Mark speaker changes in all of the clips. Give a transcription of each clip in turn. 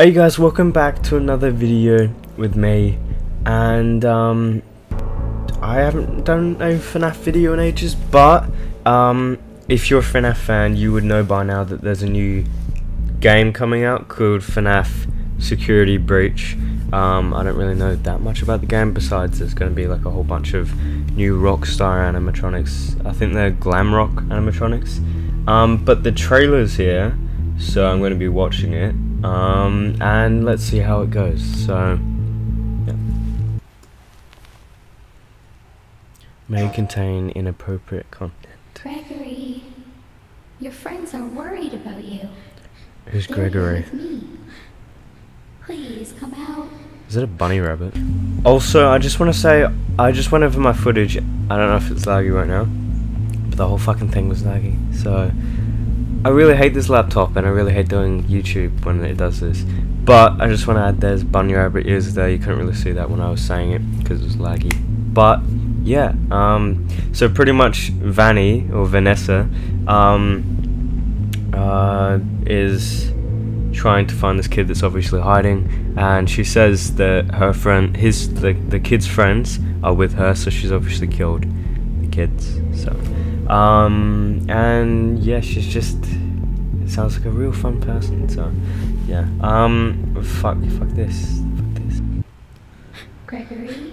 Speaker 1: Hey guys, welcome back to another video with me, and um, I haven't done a FNAF video in ages, but um, if you're a FNAF fan, you would know by now that there's a new game coming out called FNAF Security Breach. Um, I don't really know that much about the game, besides there's going to be like a whole bunch of new Rockstar animatronics. I think they're glam rock animatronics. Um, but the trailer's here, so I'm going to be watching it. Um, and let's see how it goes. So, yeah. May contain inappropriate content.
Speaker 2: Gregory, your friends are worried about you.
Speaker 1: Who's
Speaker 2: They're
Speaker 1: Gregory?
Speaker 2: Please come out.
Speaker 1: Is it a bunny rabbit? Also, I just want to say, I just went over my footage. I don't know if it's laggy right now, but the whole fucking thing was laggy. So, I really hate this laptop, and I really hate doing YouTube when it does this. But I just want to add, there's bunny rabbit ears there. You couldn't really see that when I was saying it because it was laggy. But yeah, um, so pretty much Vanny or Vanessa, um, uh, is trying to find this kid that's obviously hiding and she says that her friend his the, the kid's friends are with her so she's obviously killed the kids so um and yeah she's just sounds like a real fun person so yeah um fuck fuck this fuck this
Speaker 2: Gregory,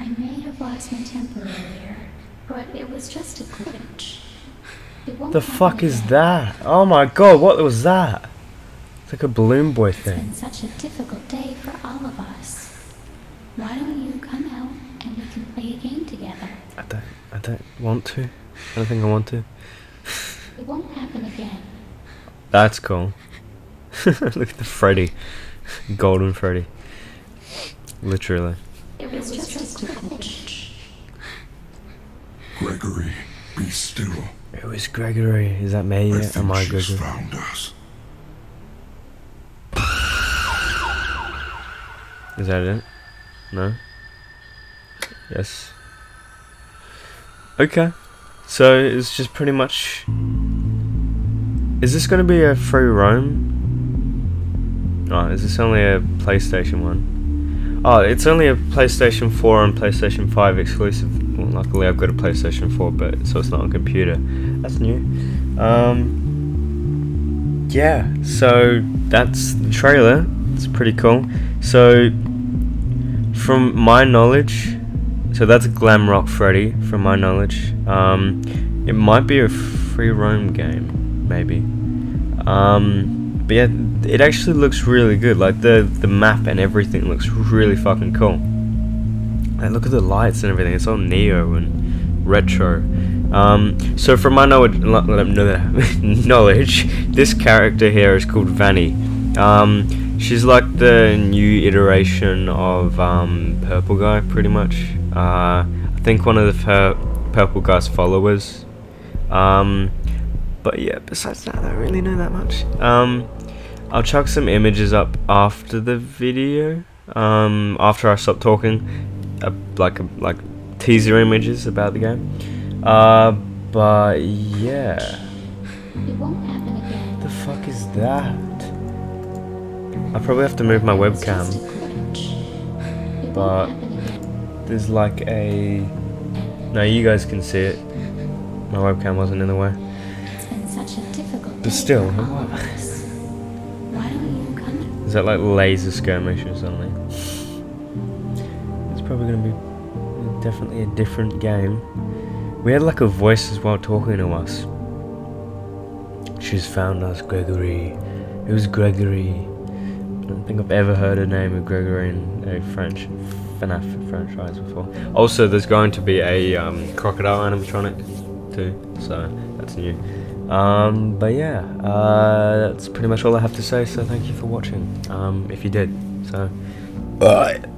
Speaker 2: I may have lost my temper earlier, but it was just a glitch. It
Speaker 1: the fuck is
Speaker 2: again.
Speaker 1: that oh my god what was that it's like a balloon boy
Speaker 2: It's
Speaker 1: thing
Speaker 2: been such a difficult day for all of us. Why don't you come out and we can play a game together?
Speaker 1: i don't i don't want to i don't think i want to
Speaker 2: It won't happen again.
Speaker 1: That's cool. Look at the Freddy. Golden Freddy. Literally.
Speaker 2: It was just a glitch.
Speaker 3: Gregory, be still.
Speaker 1: Who is Gregory? Is that me?
Speaker 3: I
Speaker 1: Am
Speaker 3: think
Speaker 1: I
Speaker 3: she's
Speaker 1: Gregory?
Speaker 3: found us.
Speaker 1: Is that it? No? Yes. Okay. So it's just pretty much. Is this going to be a free roam? Oh, is this only a PlayStation one? Oh, it's only a PlayStation 4 and PlayStation 5 exclusive. Well, luckily I've got a PlayStation 4, but so it's not on computer. That's new. Um, yeah, so that's the trailer. It's pretty cool. So, from my knowledge, so that's Glamrock Freddy. From my knowledge, um, it might be a free roam game, maybe. Um, but yeah, it actually looks really good. Like the the map and everything looks really fucking cool. Like look at the lights and everything. It's all neo and retro. Um, so from my knowledge, knowledge, this character here is called Vanny. Um, she's like the new iteration of um, Purple Guy, pretty much. Uh, I think one of the her Purple Guy's followers. Um, but yeah, besides that, I don't really know that much. Um, I'll chuck some images up after the video. Um, after I stop talking, uh, like like teaser images about the game. Uh, but yeah,
Speaker 2: It won't happen again.
Speaker 1: the fuck is that? I probably have to move my
Speaker 2: It was just a
Speaker 1: webcam. But-
Speaker 2: won't happen again.
Speaker 1: There's like a. No, you guys can see it. My webcam wasn't in the way.
Speaker 2: It's been such a difficult
Speaker 1: But still,
Speaker 2: for all of us. Why don't you come
Speaker 1: Is that like laser skirmish or something? It's probably gonna be definitely a different game. We had like a voice as well talking to us. She's found us, Gregory. It was Gregory. I don't think I've ever heard a name of Gregory in a French FNAF franchise before. Also, there's going to be a um, crocodile animatronic too, so that's new. Um, but yeah, uh, that's pretty much all I have to say. So thank you for watching. Um, if you did, so bye.